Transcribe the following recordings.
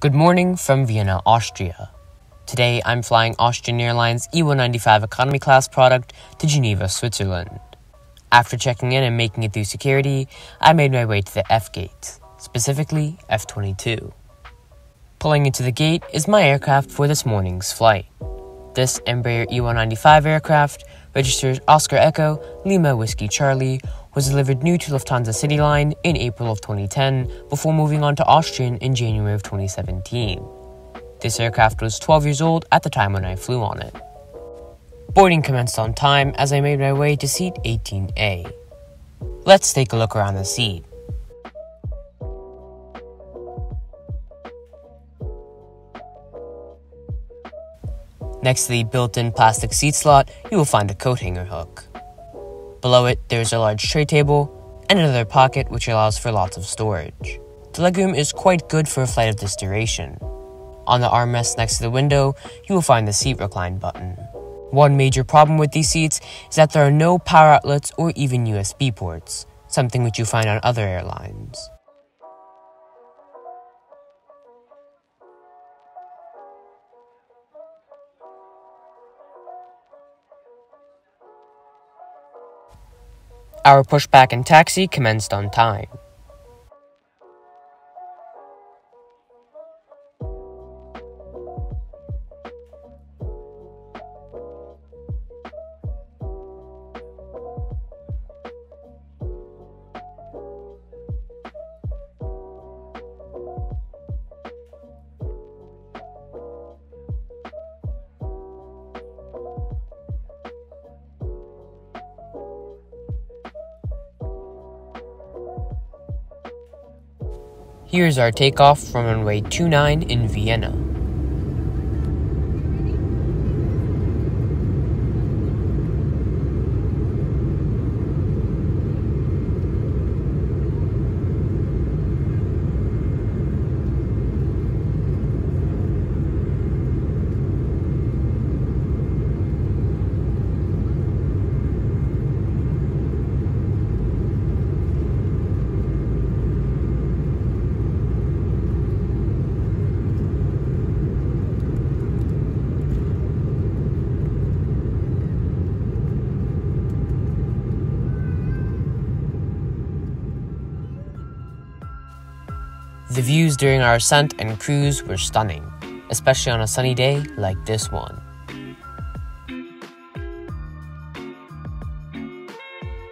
Good morning from Vienna, Austria. Today I'm flying Austrian Airlines E195 economy class product to Geneva, Switzerland. After checking in and making it through security, I made my way to the F gate, specifically F22. Pulling into the gate is my aircraft for this morning's flight. This Embraer E195 aircraft, registered Oscar Echo Lima Whiskey Charlie, was delivered new to Lufthansa CityLine in April of 2010 before moving on to Austrian in January of 2017. This aircraft was 12 years old at the time when I flew on it. Boarding commenced on time as I made my way to seat 18A. Let's take a look around the seat. Next to the built-in plastic seat slot, you will find a coat hanger hook. Below it, there is a large tray table and another pocket which allows for lots of storage. The legroom is quite good for a flight of this duration. On the armrest next to the window, you will find the seat recline button. One major problem with these seats is that there are no power outlets or even USB ports, something which you find on other airlines. Our pushback and taxi commenced on time. Here's our takeoff from runway 29 in Vienna. The views during our ascent and cruise were stunning, especially on a sunny day like this one.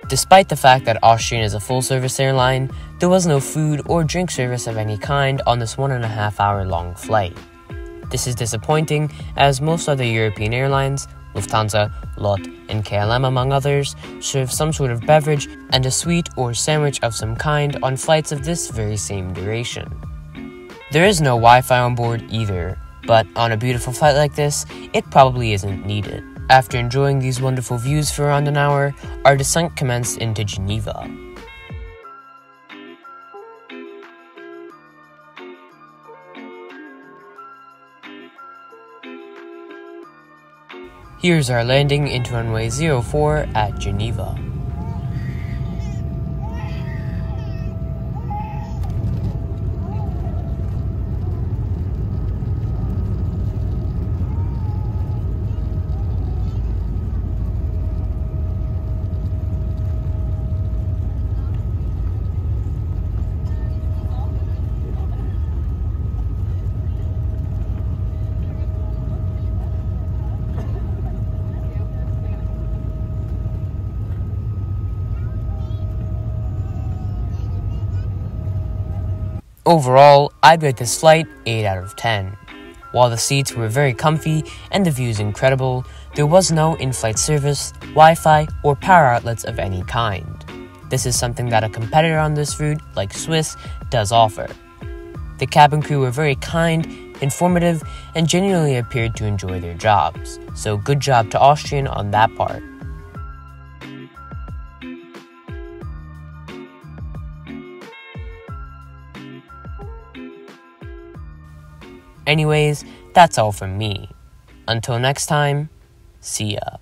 Despite the fact that Austrian is a full service airline, there was no food or drink service of any kind on this one and a half hour long flight. This is disappointing as most other European airlines Lufthansa, LOT, and KLM, among others, serve some sort of beverage and a sweet or sandwich of some kind on flights of this very same duration. There is no Wi Fi on board either, but on a beautiful flight like this, it probably isn't needed. After enjoying these wonderful views for around an hour, our descent commenced into Geneva. Here's our landing into runway 04 at Geneva. Overall, I'd rate this flight 8 out of 10. While the seats were very comfy and the views incredible, there was no in flight service, Wi Fi, or power outlets of any kind. This is something that a competitor on this route, like Swiss, does offer. The cabin crew were very kind, informative, and genuinely appeared to enjoy their jobs, so good job to Austrian on that part. Anyways, that's all from me. Until next time, see ya.